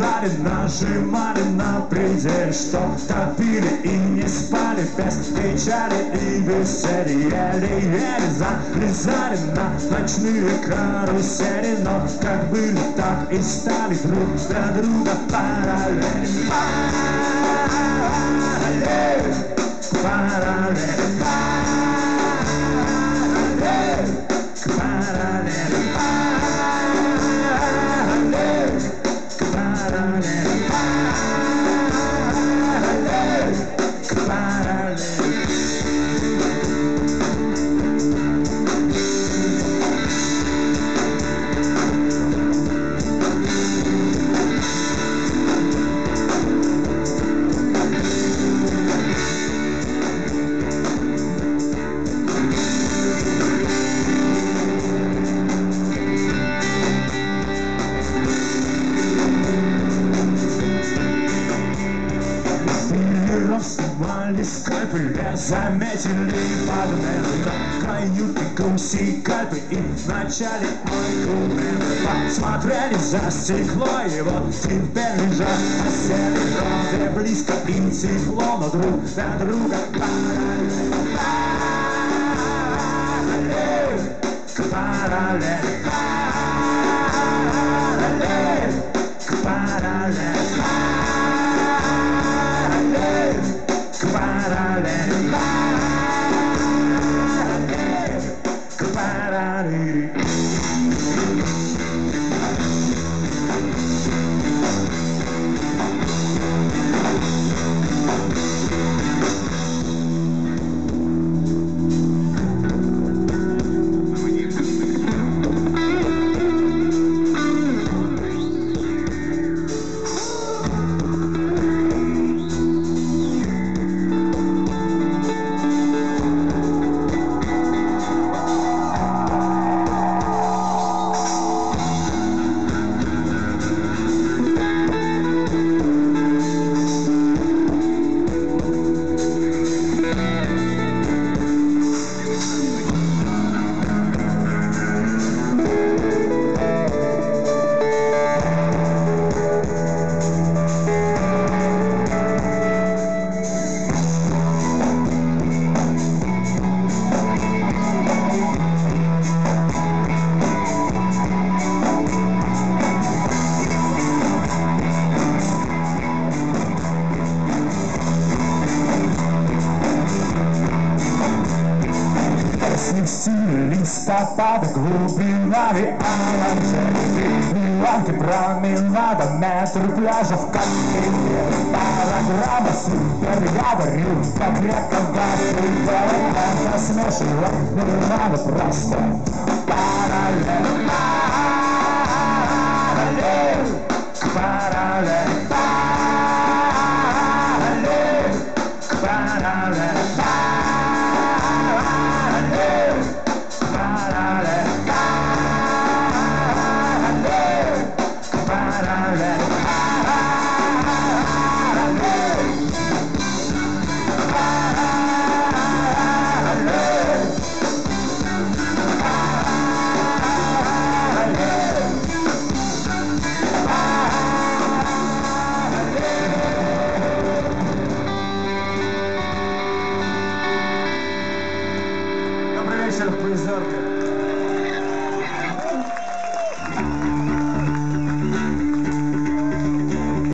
ждали, нажимали на пределе Что топили и не спали без печали и веселья Еле-еле залезали на ночные карусели. Но как были, так и стали друг для друга параллели Параллели, параллели, Снимали скальпель, заметили подмены Каюты, гуси, кальпы и вначале мой кумен Посмотрели за стекло и вот теперь лежат Осели вроде близко и тепло, но друг на друга параллель Параллель, параллель, Снеси листопада глубинами Аланжели Миланки променада Метр пляжев как пример Программа супер Я говорю как река Давай это смешивай Не надо просто Параллель Параллель Параллель deserted.